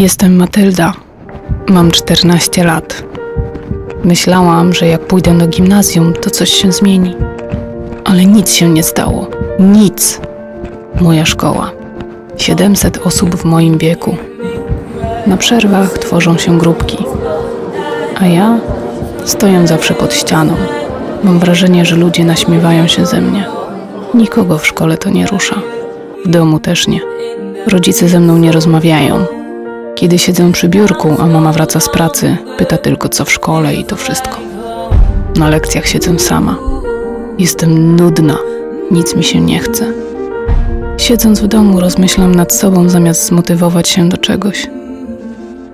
Jestem Matylda. Mam 14 lat. Myślałam, że jak pójdę do gimnazjum, to coś się zmieni. Ale nic się nie stało. Nic. Moja szkoła. 700 osób w moim wieku. Na przerwach tworzą się grupki. A ja stoję zawsze pod ścianą. Mam wrażenie, że ludzie naśmiewają się ze mnie. Nikogo w szkole to nie rusza. W domu też nie. Rodzice ze mną nie rozmawiają. Kiedy siedzę przy biurku, a mama wraca z pracy, pyta tylko co w szkole i to wszystko. Na lekcjach siedzę sama. Jestem nudna, nic mi się nie chce. Siedząc w domu, rozmyślam nad sobą, zamiast zmotywować się do czegoś.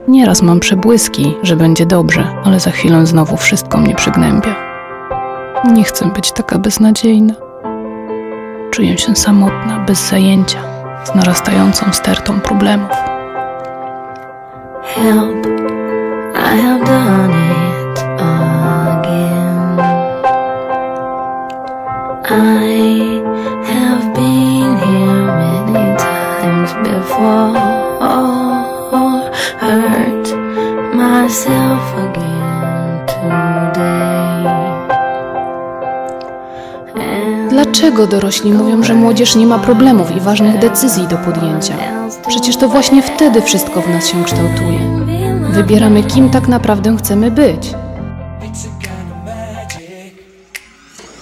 Nieraz mam przebłyski, że będzie dobrze, ale za chwilę znowu wszystko mnie przygnębia. Nie chcę być taka beznadziejna. Czuję się samotna, bez zajęcia, z narastającą stertą problemów. Help, I have done it again. I have been here many times before. Hurt myself again today. Dlaczego dorośli mówią, że młodzież nie ma problemów i ważnych decyzji do podjęcia? Przecież to właśnie wtedy wszystko w nas się kształtuje. Wybieramy, kim tak naprawdę chcemy być.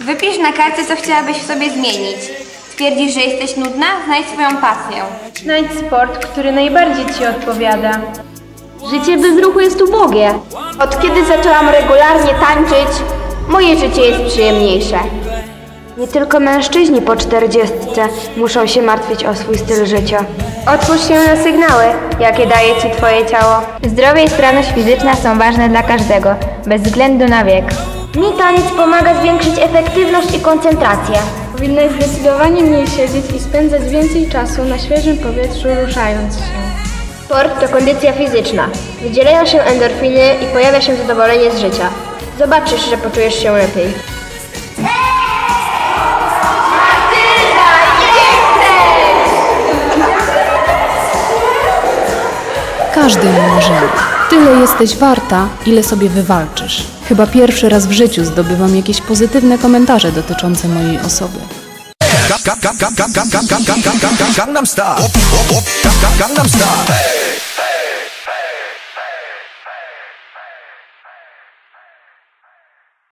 Wypisz na kartce, co chciałabyś w sobie zmienić. Twierdzisz, że jesteś nudna? Znajdź swoją pasję. Znajdź sport, który najbardziej Ci odpowiada. Życie bez ruchu jest ubogie. Od kiedy zaczęłam regularnie tańczyć, moje życie jest przyjemniejsze. Nie tylko mężczyźni po czterdziestce muszą się martwić o swój styl życia. Otwórz się na sygnały, jakie daje Ci Twoje ciało. Zdrowie i sprawność fizyczna są ważne dla każdego, bez względu na wiek. Mi taniec pomaga zwiększyć efektywność i koncentrację. Powinnaś zdecydowanie mniej siedzieć i spędzać więcej czasu na świeżym powietrzu, ruszając się. Sport to kondycja fizyczna. Wydzielają się endorfiny i pojawia się zadowolenie z życia. Zobaczysz, że poczujesz się lepiej. Każdy marzenie. Tyle jesteś warta, ile sobie wywalczysz. Chyba pierwszy raz w życiu zdobywam jakieś pozytywne komentarze dotyczące mojej osoby. Gangnam Style. Gangnam Style.